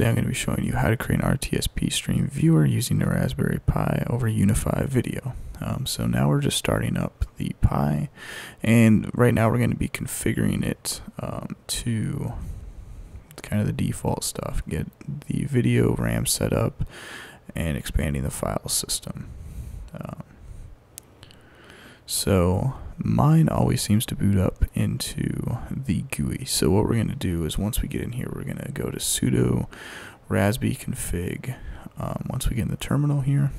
Today I'm going to be showing you how to create an RTSP stream viewer using the Raspberry Pi over UniFi Video. Um, so now we're just starting up the Pi, and right now we're going to be configuring it um, to kind of the default stuff. Get the video RAM set up and expanding the file system. Um, so mine always seems to boot up into the GUI. So what we're going to do is once we get in here, we're going to go to sudo raspi config. Um, once we get in the terminal here.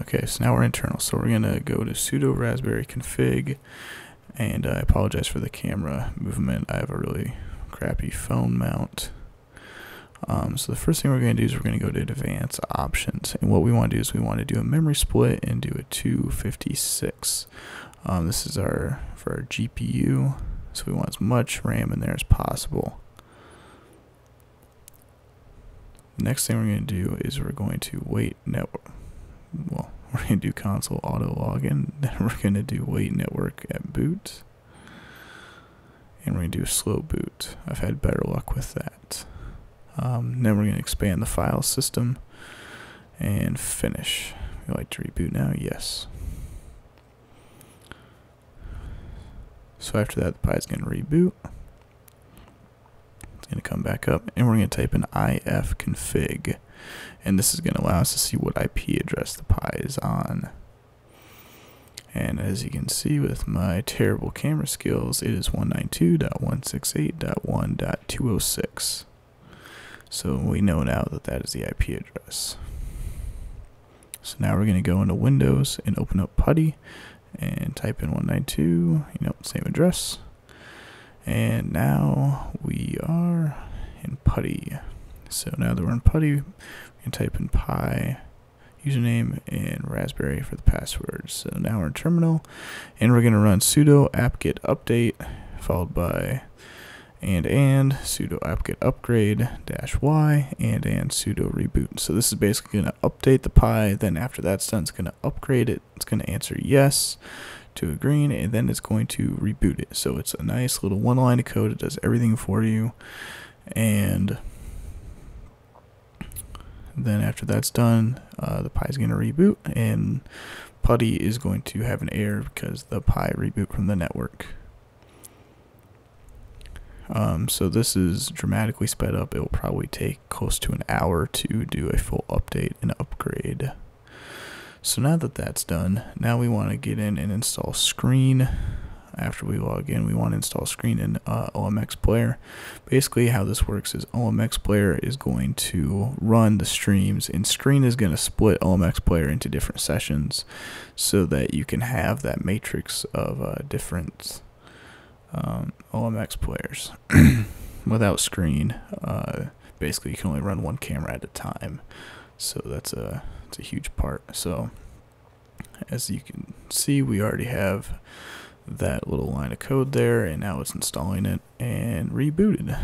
Okay, so now we're internal. So we're going to go to sudo raspberry config. And I apologize for the camera movement. I have a really crappy phone mount. Um, so the first thing we're going to do is we're going to go to advanced options. And what we want to do is we want to do a memory split and do a 256. Um, this is our for our GPU. So we want as much RAM in there as possible. Next thing we're going to do is we're going to wait network. Well, we're going to do console auto login. Then we're going to do wait network at boot. And we're going to do slow boot. I've had better luck with that. Um, then we're going to expand the file system and finish. We like to reboot now? Yes. So after that, the Pi is going to reboot. It's going to come back up, and we're going to type in ifconfig. And this is going to allow us to see what IP address the Pi is on. And as you can see with my terrible camera skills, it is 192.168.1.206. So we know now that that is the IP address. So now we're going to go into Windows and open up PuTTY and type in 192, you know, same address. And now we are in PuTTY. So now that we're in PuTTY, we can type in Pi username and Raspberry for the password. So now we're in terminal and we're going to run sudo apt-get update followed by and and sudo apt-get upgrade dash y and and sudo reboot. So this is basically going to update the Pi. Then after that's done, it's going to upgrade it. It's going to answer yes to agreeing, and then it's going to reboot it. So it's a nice little one line of code. It does everything for you, and then after that's done, uh, the Pi is going to reboot, and PuTTY is going to have an error because the Pi reboot from the network. Um, so this is dramatically sped up. It will probably take close to an hour to do a full update and upgrade. So now that that's done, now we want to get in and install Screen. After we log in, we want to install Screen in uh, OMX Player. Basically, how this works is OMX Player is going to run the streams, and Screen is going to split OMX Player into different sessions so that you can have that matrix of uh, different um, OMX players without screen. Uh, basically, you can only run one camera at a time, so that's a it's a huge part. So as you can see, we already have that little line of code there, and now it's installing it and rebooted.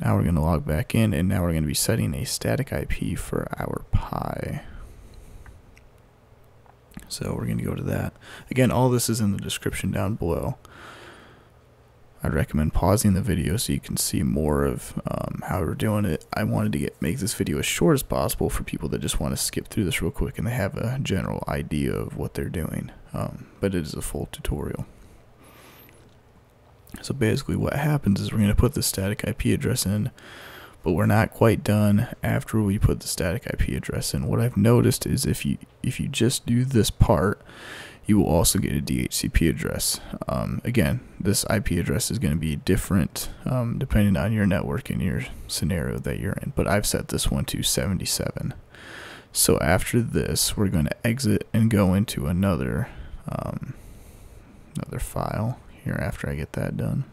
Now we're going to log back in, and now we're going to be setting a static IP for our Pi. So we're going to go to that. Again, all this is in the description down below. I'd recommend pausing the video so you can see more of um, how we're doing it. I wanted to get make this video as short as possible for people that just want to skip through this real quick and they have a general idea of what they're doing. Um, but it is a full tutorial. So basically what happens is we're going to put the static IP address in, but we're not quite done after we put the static IP address in. What I've noticed is if you if you just do this part, you will also get a DHCP address. Um, again, this IP address is going to be different um, depending on your network and your scenario that you're in, but I've set this one to 77. So after this, we're going to exit and go into another um, another file here after I get that done.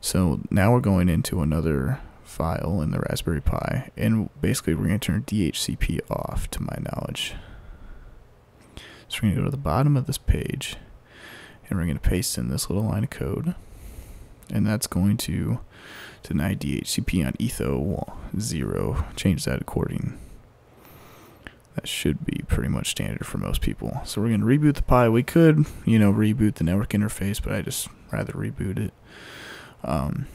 So now we're going into another file in the Raspberry Pi, and basically we're going to turn DHCP off to my knowledge. So we're going to go to the bottom of this page and we're going to paste in this little line of code. And that's going to deny DHCP on etho 0. Change that according. That should be pretty much standard for most people. So we're going to reboot the Pi. We could, you know, reboot the network interface, but I just rather reboot it. Um,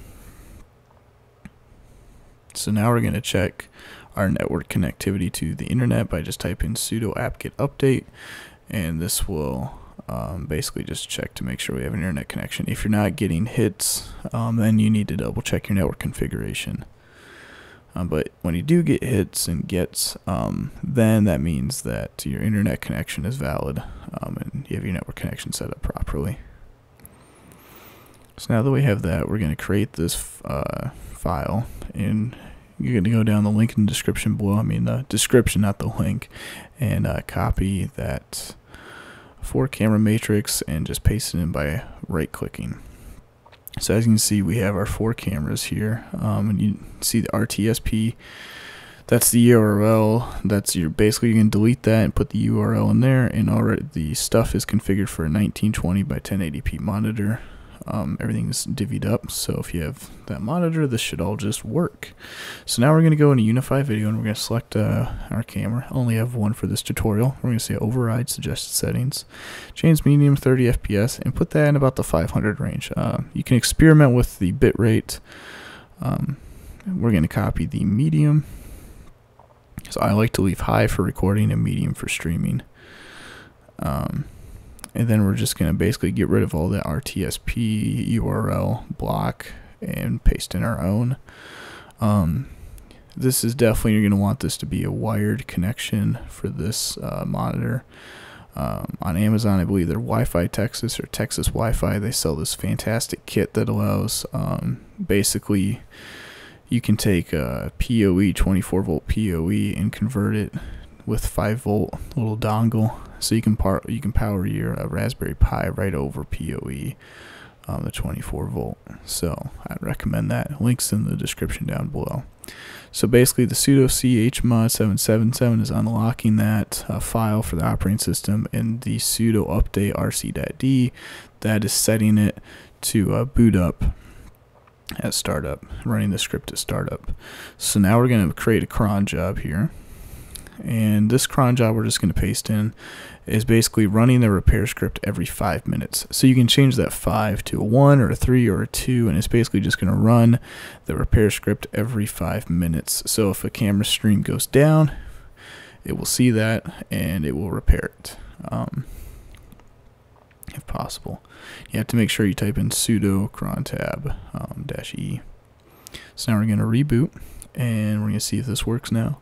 so now we're going to check our network connectivity to the internet by just typing sudo apt-get update and this will um, basically just check to make sure we have an internet connection. If you're not getting hits, um, then you need to double check your network configuration. Um, but when you do get hits and gets, um, then that means that your internet connection is valid um, and you have your network connection set up properly. So now that we have that, we're going to create this uh, file and you're going to go down the link in the description below. I mean the description, not the link, and uh, copy that four camera matrix and just paste it in by right clicking. So as you can see, we have our four cameras here, um, and you see the RTSP. That's the URL. That's your basically you can delete that and put the URL in there, and already the stuff is configured for a 1920 by 1080p monitor. Um, everything's divvied up, so if you have that monitor, this should all just work. So now we're going to go into UniFi Video, and we're going to select uh, our camera. I only have one for this tutorial. We're going to say Override Suggested Settings, change medium 30 FPS, and put that in about the 500 range. Uh, you can experiment with the bit rate. Um, we're going to copy the medium. So I like to leave high for recording and medium for streaming. Um, and then we're just going to basically get rid of all the RTSP URL block and paste in our own. Um, this is definitely you're going to want this to be a wired connection for this uh, monitor. Um, on Amazon, I believe they're Wi-Fi Texas or Texas Wi-Fi. They sell this fantastic kit that allows um, basically you can take a PoE 24 volt PoE and convert it with 5 volt little dongle so you can par you can power your uh, Raspberry Pi right over PoE, um, the 24 volt. So I'd recommend that. Links in the description down below. So basically, the sudo chmod 777 is unlocking that uh, file for the operating system, and the sudo update rc.d that is setting it to uh, boot up at startup, running the script at startup. So now we're going to create a cron job here and this cron job we're just going to paste in is basically running the repair script every five minutes. So you can change that five to a one or a three or a two, and it's basically just going to run the repair script every five minutes. So if a camera stream goes down, it will see that and it will repair it. Um, if possible, you have to make sure you type in sudo cron tab um, dash e. So now we're going to reboot, and we're going to see if this works now.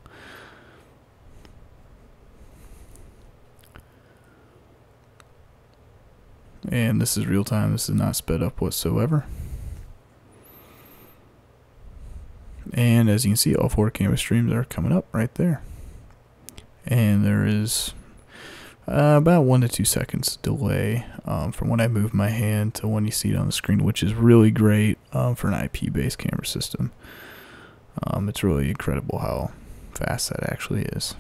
And this is real time. This is not sped up whatsoever. And as you can see all four camera streams are coming up right there. And there is uh, about one to two seconds delay um, from when I move my hand to when you see it on the screen which is really great um, for an IP based camera system. Um, it's really incredible how fast that actually is.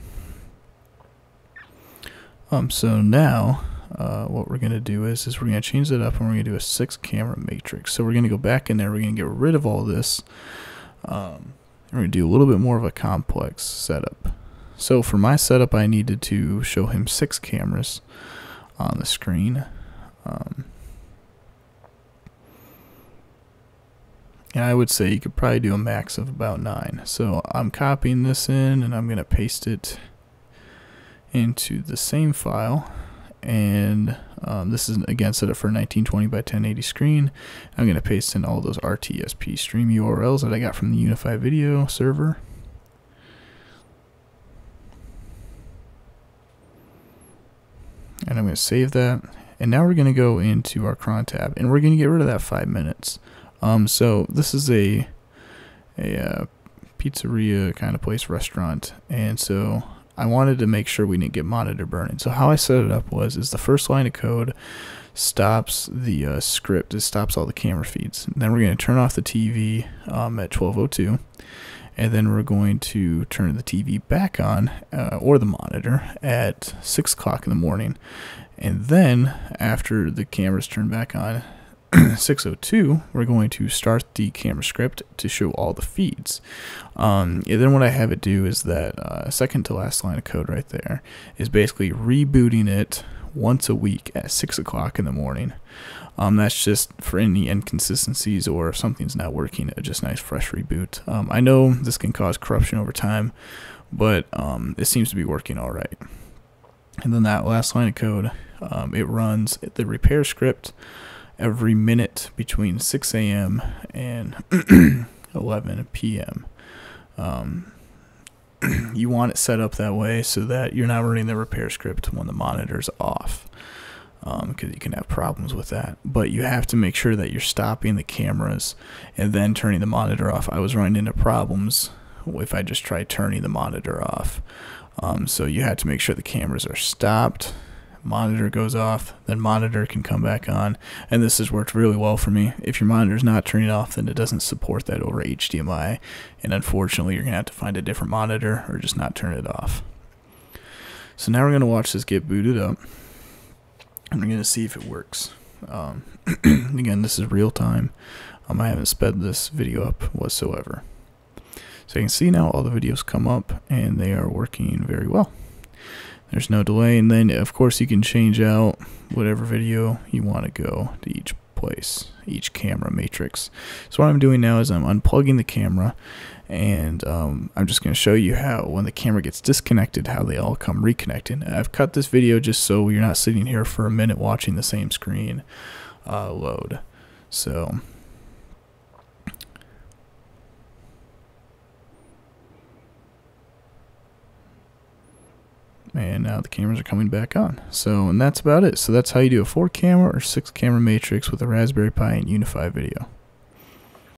Um, so now uh, what we're going to do is, is we're going to change that up and we're going to do a six camera matrix. So we're going to go back in there, we're going to get rid of all this. Um, we're going to do a little bit more of a complex setup. So for my setup, I needed to show him six cameras on the screen. Um, and I would say you could probably do a max of about nine. So I'm copying this in and I'm going to paste it into the same file and um, this is again set up for 1920 by 1080 screen. I'm going to paste in all those RTSP stream URLs that I got from the UniFi Video server. And I'm going to save that. And now we're going to go into our cron tab, and we're going to get rid of that five minutes. Um, so this is a a uh, pizzeria kind of place, restaurant, and so I wanted to make sure we didn't get monitor burning. So how I set it up was is the first line of code stops the uh, script. It stops all the camera feeds. And then we're going to turn off the TV um, at 1202 and then we're going to turn the TV back on uh, or the monitor at 6 o'clock in the morning. And then after the cameras turn back on, 602, we're going to start the camera script to show all the feeds. Um, and then what I have it do is that uh, second to last line of code right there is basically rebooting it once a week at 6 o'clock in the morning. Um, that's just for any inconsistencies or if something's not working, a just nice fresh reboot. Um, I know this can cause corruption over time, but um, it seems to be working all right. And then that last line of code, um, it runs the repair script every minute between 6 a.m. and 11 p.m. Um, you want it set up that way so that you're not running the repair script when the monitor's off because um, you can have problems with that. But you have to make sure that you're stopping the cameras and then turning the monitor off. I was running into problems if I just tried turning the monitor off. Um, so you have to make sure the cameras are stopped. Monitor goes off, then monitor can come back on, and this has worked really well for me. If your monitor is not turning off, then it doesn't support that over HDMI, and unfortunately, you're gonna have to find a different monitor or just not turn it off. So now we're gonna watch this get booted up. And I'm going to see if it works. Um, again, this is real time. Um, I haven't sped this video up whatsoever. So you can see now all the videos come up and they are working very well. There's no delay and then of course you can change out whatever video you want to go to each place, each camera matrix. So what I'm doing now is I'm unplugging the camera and um, I'm just going to show you how when the camera gets disconnected how they all come reconnected. I've cut this video just so you're not sitting here for a minute watching the same screen uh, load. So and now the cameras are coming back on. So, and that's about it. So that's how you do a four camera or six camera matrix with a Raspberry Pi and UniFi video.